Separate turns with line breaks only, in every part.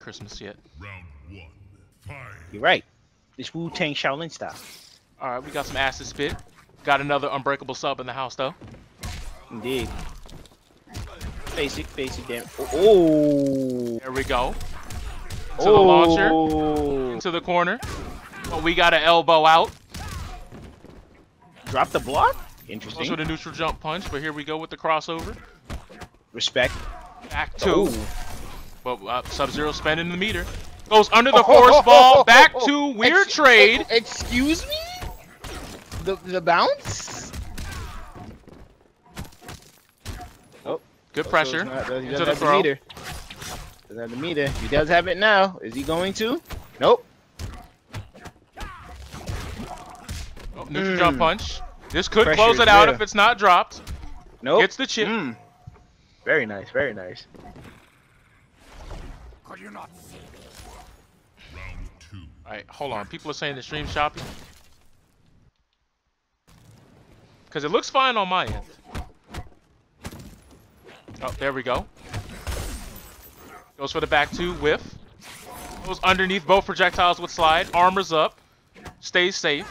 Christmas yet.
Round one. Fight.
You're right. It's Wu Tang Shaolin style.
All right, we got some acid spit. Got another unbreakable sub in the house though.
Indeed. Basic, basic damn. Oh. oh.
There we go.
oh.
To the launcher. Oh. Into the corner. But we got an elbow out.
Drop the block.
Goes
Interesting.
with a neutral jump punch, but here we go with the crossover.
Respect.
Back two.
Oh.
But uh, Sub-Zero spending the meter. Goes under the force ball. Back to weird
Ex-
trade.
Excuse me? The the bounce? Oh,
Good
so
pressure.
it's not- he
Into
doesn't
the
have
throw.
meter. Doesn't have the meter. He does have it now. Is he going to? Nope.
Oh, neutral
Mm.
jump punch. This could
Pressure
close it out
there.
if it's not dropped.
Nope.
Gets the chip.
Mm. Very nice. Very nice.
Round two.
Alright, hold on. People are saying the stream's choppy. Because it looks fine on my end. Oh, there we go. Goes for the back two, whiff. Goes underneath both projectiles with slide. Armors up. Stays safe.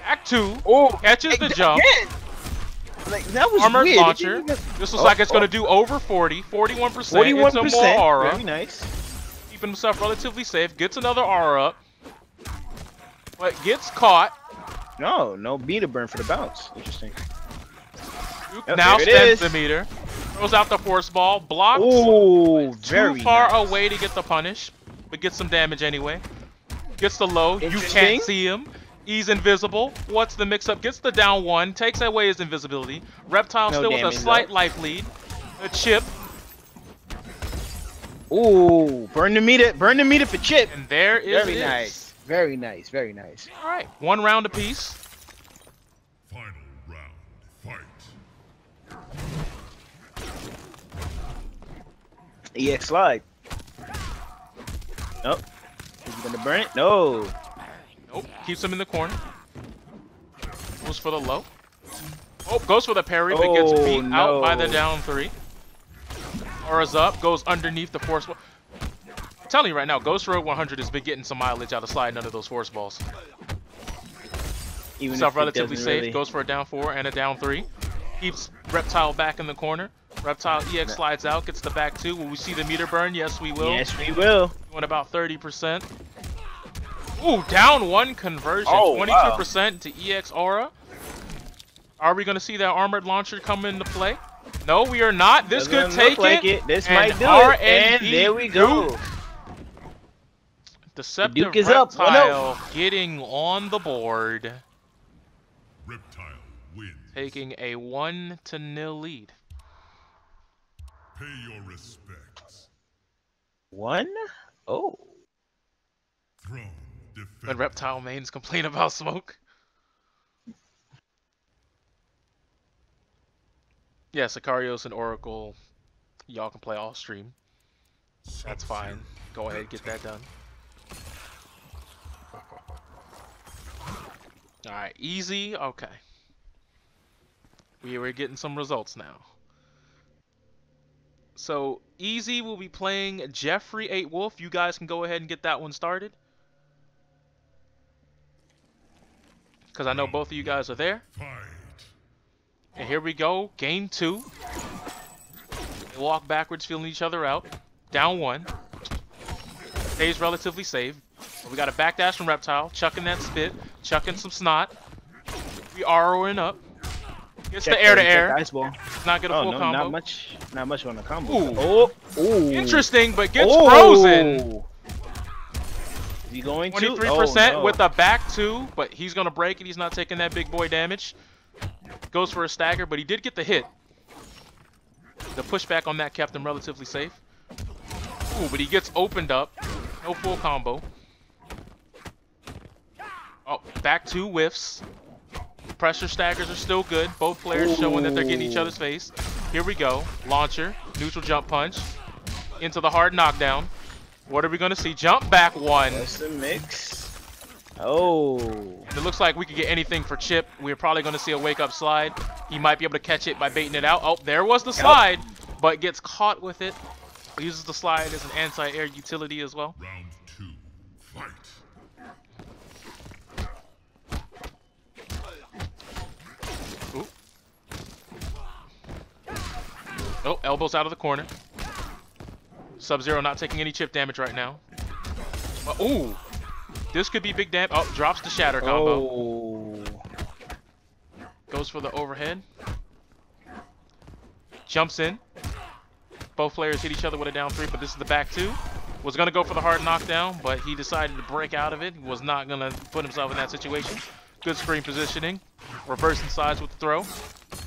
Back two.
Oh,
Catches the jump.
Like that was
Armored
weird.
Launcher.
even-
This looks
Oh,
like it's going
oh.
to do over 40. 41%.
Forty-one
Into
percent.
more aura.
Very nice.
keeping himself relatively safe, gets another R up, but gets caught.
No, no meter burn for the bounce. Interesting. Yep,
now spends the meter, throws out the force ball, blocks
Oh,
too far
nice.
away to get the punish, but gets some damage anyway. Gets the low, you can't see him. He's invisible. What's the mix-up? Gets the down one, takes away his invisibility. Reptile
No
still with a slight
though.
life lead. A chip,
Ooh, burn the meter, burn the meter for chip.
and there is
Very
it.
nice. Very nice. Very nice.
All right, one round apiece.
Final round. Fight.
EX slide. Nope. Is he gonna burn it? No.
Nope. Keeps him in the corner. Goes for the low. Oh, goes for the parry, but gets
Oh,
beat out by the down three. Aura's up, goes underneath the force ball. I'm telling you right now, Ghost Road 100 has been getting some mileage out of sliding under those force balls.
Even if
relatively safe,
really-
goes for a down four and a down three. Keeps Reptile back in the corner. Reptile EX slides out, gets the back two. Will we see the meter burn? Yes, we will.
Yes, we will.
Doing about 30%. Ooh, down one conversion.
Oh,
22% to EX Aura. Are we going to see that armored launcher come into play? No, we are not. This could
Doesn't
take
look like
it.
it. This
and
might do it. And there we go.
Duke. Deceptive
Duke is up.
Oh, Reptile
Oh,
getting on the board.
Reptile wins.
Taking a 1 to nil lead.
Pay your respects.
One? Oh.
Throne
When. Reptile mains complain about smoke. Yeah, Sicarios and Oracle, y'all can play off stream. That's fine. Go ahead, get that done. Alright, easy. Okay. We were getting some results now. So, easy will be playing Jeffrey 8 Wolf. You guys can go ahead and get that one started. Because I know both of you guys are there. And here we go, game two. They walk backwards, feeling each other out. Down one. Stays relatively safe. We got a backdash from Reptile, chucking that spit, chucking some snot. We ROing up. Gets
Check
the air to air.
Ice ball.
Does not get a
Oh
full
no,
combo.
not much. Not much on the combo.
Ooh.
Oh, ooh.
Interesting, but gets
Oh.
frozen.
He going to?
23%
Oh, no.
with a back two, but he's going to break it. He's not taking that big boy damage. Goes for a stagger, but he did get the hit. The pushback on that kept him relatively safe. Ooh, but he gets opened up. No full combo. Oh, back two whiffs. Pressure staggers are still good. Both players showing that they're getting each other's face. Here we go. Launcher, neutral jump punch. Into the hard knockdown. What are we going to see? Jump back one.
That's the mix. Oh.
It looks like we could get anything for Chip. We're probably going to see a wake up slide. He might be able to catch it by baiting it out. Oh, there was the slide, but gets caught with it. Uses the slide as an anti-air utility as well.
Round two. Fight.
Ooh. Oh, elbows out of the corner. Sub-Zero not taking any chip damage right now. Uh, ooh. This could be big damage. Oh, drops the shatter combo.
Oh.
Goes for the overhead. Jumps in. Both players hit each other with a down three, but this is the back two. Was going to go for the hard knockdown, but he decided to break out of it. Was not going to put himself in that situation. Good screen positioning. Reversing sides with the throw.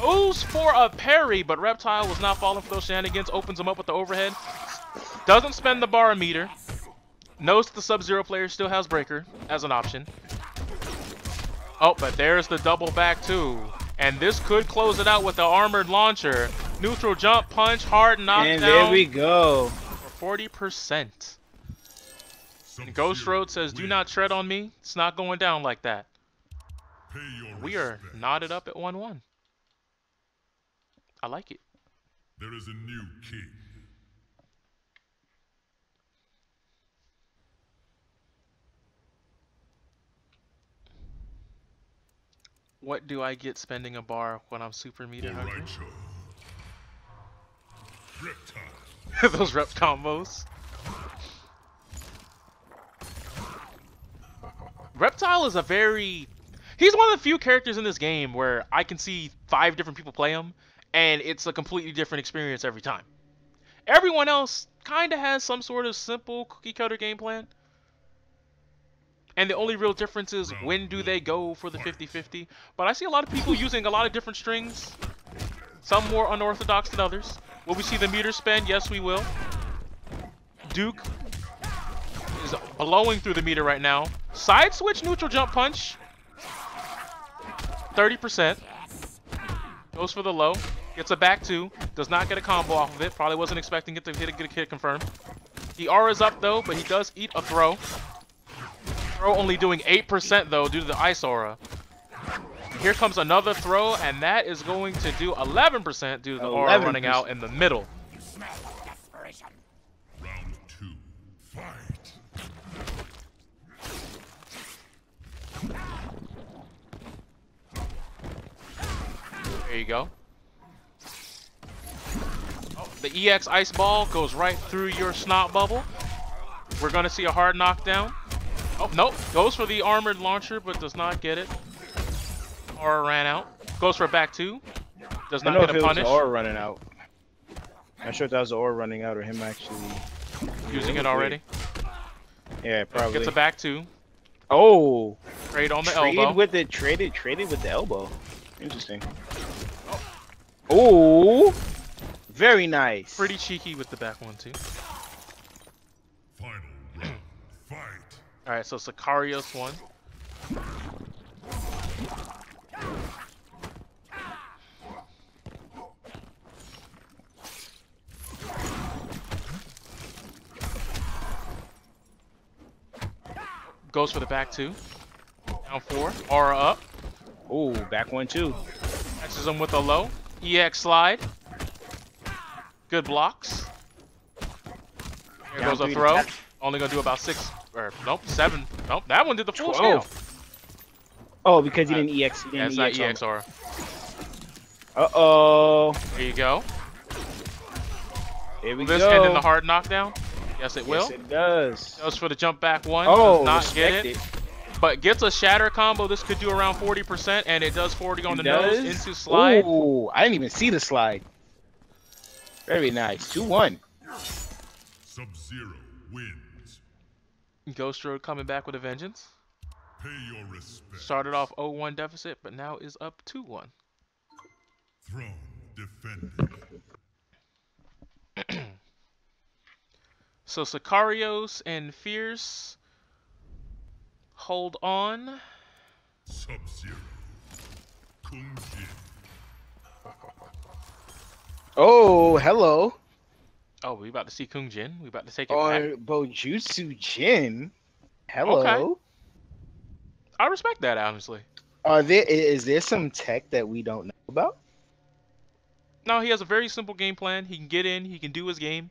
Goes for a parry, but Reptile was not falling for those shenanigans. Opens him up with the overhead. Doesn't spend the bar meter. Knows the Sub-Zero player still has Breaker as an option. Oh, but there's the double back two. And this could close it out with the armored launcher. Neutral jump, punch, hard knockdown
And there we go.
for 40%.
Sub-Zero
Ghost Road says, do not tread on me. It's not going down like that. We are knotted up at 1-1. I like it.
There is a new king.
What do I get spending a bar when I'm super meter hungry? Those rep combos. Reptile is a very... He's one of the few characters in this game where I can see five different people play him, and it's a completely different experience every time. Everyone else kind of has some sort of simple cookie cutter game plan. And the only real difference is when do they go for the 50-50. But I see a lot of people using a lot of different strings. Some more unorthodox than others. Will we see the meter spend? Yes, we will. Duke is blowing through the meter right now. Side switch neutral jump punch. 30%. Goes for the low. Gets a back two. Does not get a combo off of it. Probably wasn't expecting it to hit a good hit confirmed. The aura's up though, but he does eat a throw. Throw only doing 8% though due to the ice aura. Here comes another throw, and that is going to do 11% due to the aura running
11%.
out in the middle.
Round two. Fight.
There you go. Oh, the EX Ice Ball goes right through your snot bubble. We're going to see a hard knockdown. Oh, nope. Goes for the armored launcher, but does not get it. Aura ran out. Goes for a back two. Does
I don't
not
know
get
if
a
it was the
punish.
aura running out. Not sure if that was the aura running out or him actually.
Using it already.
Yeah, probably.
Gets a back two.
Oh,
Trade on the
traded
elbow.
with the traded traded with the elbow. Interesting. Oh, very nice.
Pretty cheeky with the back one, too. Alright, so Sicarios won. Goes for the back two. Down four. Aura up.
Oh, back one too.
Catches him with a low. EX slide. Good blocks. Here
Down
goes a throw. Only gonna do about six, or nope, seven. Nope, that one did the full
Twelve.
scale.
Oh, because he didn't ex. He didn't
it's not
EX.
EX aura.
Uh oh.
There you go.
Here we
Will this
go.
end in the hard knockdown? Yes, it will.
Yes, it does.
Goes for the jump back one.
Oh,
does not get
respect
it, but gets a shatter combo. This could do around 40%, and it does 40 on
It
the nose into slide.
Ooh, I didn't even see the slide. Very nice. Two one.
Sub-Zero wins.
Ghost Road coming back with a vengeance.
Pay your respects.
Started off 0-1 deficit, but now is up 2-1.
Throne defended.
So Sicarios and Fierce hold on.
Sub-Zero. Kung Jin.
Oh, hello.
Oh, we about to see Kung Jin. We about to take it
Or
back.
Bojutsu Jin. Hello.
Okay. I respect that honestly.
Are there is there some tech that we don't know about?
No, he has a very simple game plan. He can get in. He can do his game.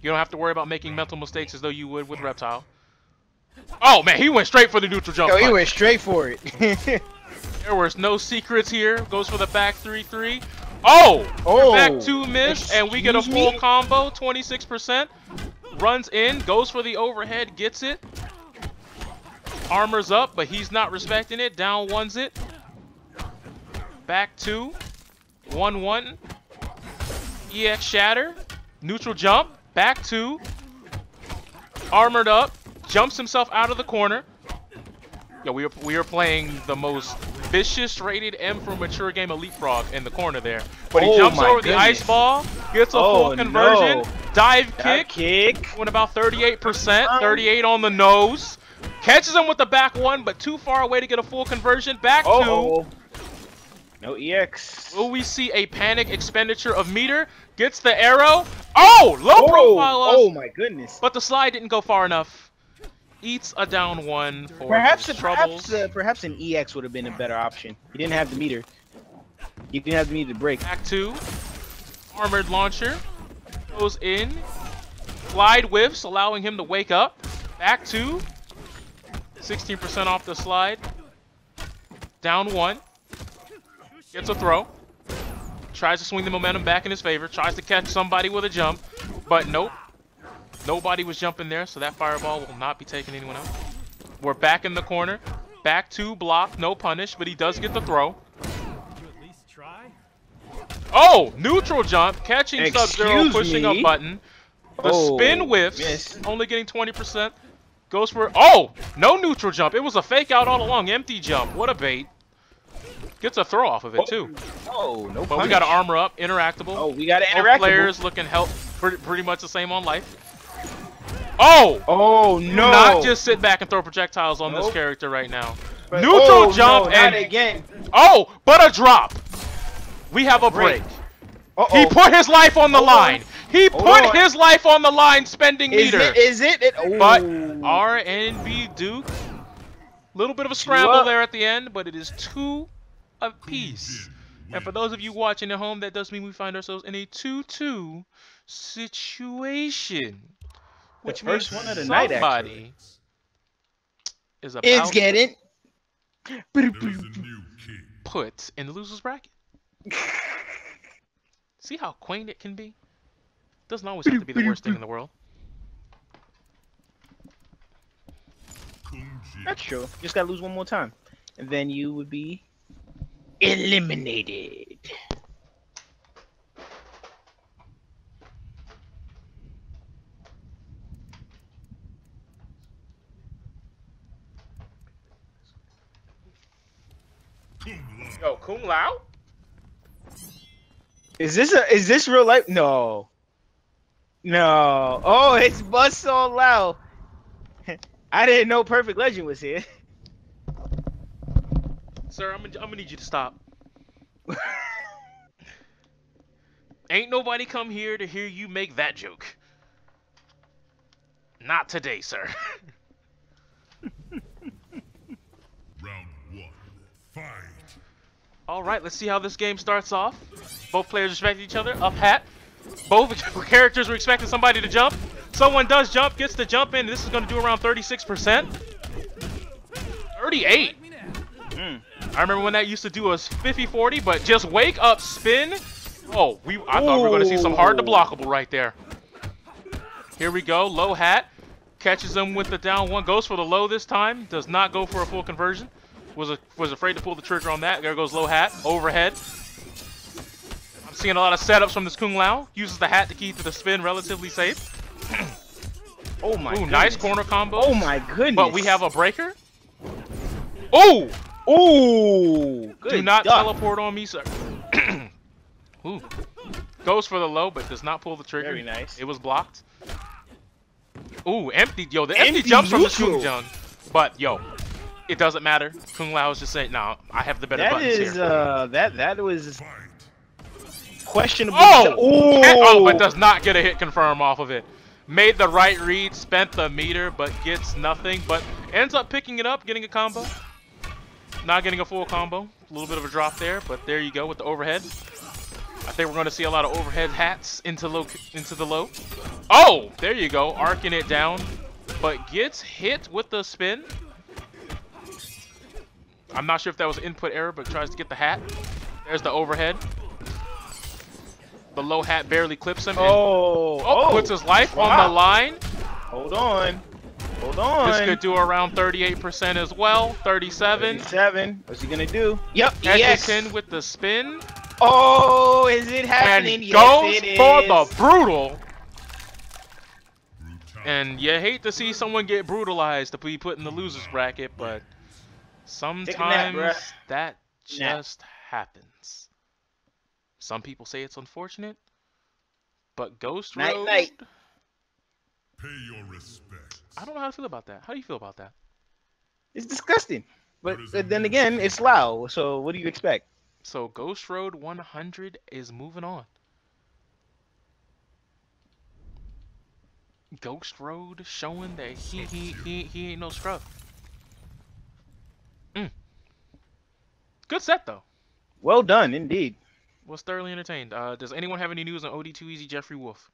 You don't have to worry about making mental mistakes as though you would with Reptile. Oh man, he went straight for the neutral jump.
Yo, he went straight for it.
There was no secrets here. Goes for the back 3-3. Oh!
Oh,
Back 2 miss, and we get a full
me?
combo, 26%. Runs in, goes for the overhead, gets it. Armors up, but he's not respecting it. Down ones it. Back 2. 1-1. EX shatter. Neutral jump. Back 2. Armored up. Jumps himself out of the corner. Yo, we are, we are playing the most vicious rated M for mature game Elite Frog in the corner there. But he
Oh
jumps over the ice ball, gets a
Oh,
full conversion,
no.
dive kick,
kick.
went about 38%,
Um.
38 on the nose. Catches him with the back one, but too far away to get a full conversion. Back two.
Oh. No EX.
Will we see a panic expenditure of meter? Gets the arrow. Oh, low profile. us,
oh my goodness.
But the slide didn't go far enough. Eats a down one for
Perhaps,
his
perhaps, uh, perhaps an EX would have been a better option. He didn't have the meter. He didn't have the meter to break.
Back two. Armored launcher. Goes in. Slide whiffs, allowing him to wake up. Back two. 16% off the slide. Down one. Gets a throw. Tries to swing the momentum back in his favor. Tries to catch somebody with a jump. But nope. Nobody was jumping there, so that fireball will not be taking anyone out. We're back in the corner. Back two, block, no punish, but he does get the throw. Oh, neutral jump, catching Sub-Zero,
Excuse
pushing a button. The
Oh,
spin whiffs,
miss.
only getting 20%. Goes for, oh, no neutral jump. It was a fake out all along, empty jump. What a bait. Gets a throw off of it, too.
Oh, no
But we got to armor up, interactable.
Oh, we got to
Both
interact.
players looking help, pretty, pretty much the same on life. Oh!
Oh
Do
no!
Not just sit back and throw projectiles on this character right now.
But-
neutral
oh,
jump
no,
and
again.
oh, but a drop. We have a break.
Break. Uh
He
oh.
put his life on the
Hold on.
line. He
Hold
put
on.
his life on the line spending
Is
meter.
it? Is it? it oh.
but RNB Duke, little bit of a scramble there at the end, but it is two apiece. And for those of you watching at home, that does mean we find ourselves in a 2-2 situation. Which
first one of the night,
somebody is about
It's getting.
There is a new king.
put in the loser's bracket. See how quaint it can be? Doesn't always have to be the worst thing in the world.
That's true. You Just gotta lose one more time, and then you would be eliminated.
Kung Lao.
Yo, Kung Lao?
Is this a? Is this real life? No. No. Oh, it's Buzzsaw Lao. I didn't know Perfect Legend was here.
Sir, I'm gonna, I'm gonna need you to stop. Ain't nobody come here to hear you make that joke. Not today, sir.
Round one. Fight.
All right, let's see how this game starts off. Both players respect each other. Up hat. Both characters were expecting somebody to jump. Someone does jump, gets the jump in. This is going to do around 36%. 38.
Mm.
I remember when that used to do a 50-40, but just wake up, spin. Oh, we I thought we were going to see some hard to blockable right there. Here we go. Low hat. Catches him with the down one. Goes for the low this time. Does not go for a full conversion. Was a, was afraid to pull the trigger on that. There goes low hat. Overhead. I'm seeing a lot of setups from this Kung Lao. Uses the hat to keep the spin relatively safe.
Oh my.
Ooh, nice corner combo.
Oh my goodness.
But we have a breaker. Ooh!
Ooh. Good
Do not
duck.
teleport on me, sir. Ooh. Goes for the low, but does not pull the trigger.
Very nice.
It was blocked. Ooh, empty. Yo, the empty,
Empty
jumps from the
neutral.
Kung Jung. But, yo, it doesn't matter. Kung Lao is just saying, no, I have the better
That
buttons
is
here.
uh that that was questionable.
Oh!
Ooh.
Oh, but does not get a hit confirm off of it. Made the right read, spent the meter, but gets nothing. But ends up picking it up, getting a combo. Not getting a full combo. A little bit of a drop there, but there you go with the overhead. I think we're going to see a lot of overhead hats into low into the low. Oh, there you go, arcing it down, but gets hit with the spin. I'm not sure if that was an input error, but tries to get the hat. There's the overhead. The low hat barely clips him. and-
Oh,
oh,
oh,
puts his life on the line.
Hold on. Hold on.
This could do around 38% as well. 37.
37. What's he gonna do? Yep.
Yes.
Yes.
with the spin.
Oh, is it
And
happening?
goes
yes, it
for
is.
the brutal. And you hate to see someone get brutalized to be put in the loser's bracket, but
nap,
sometimes
bruh.
that
Nap.
just happens. Some people say it's unfortunate, but Ghost
Night,
Road,
night.
Pay your respects.
I don't know how to feel about that. How do you feel about that?
It's disgusting. But
What is
then again, it's Lao. So what do you expect?
So Ghost Road 100 is moving on. Ghost Road showing that he he he, he ain't no scrub. Mm. Good set though.
Well done, indeed.
Was thoroughly entertained. Uh, does anyone have any news on OD2 Easy Jeffrey Wolf?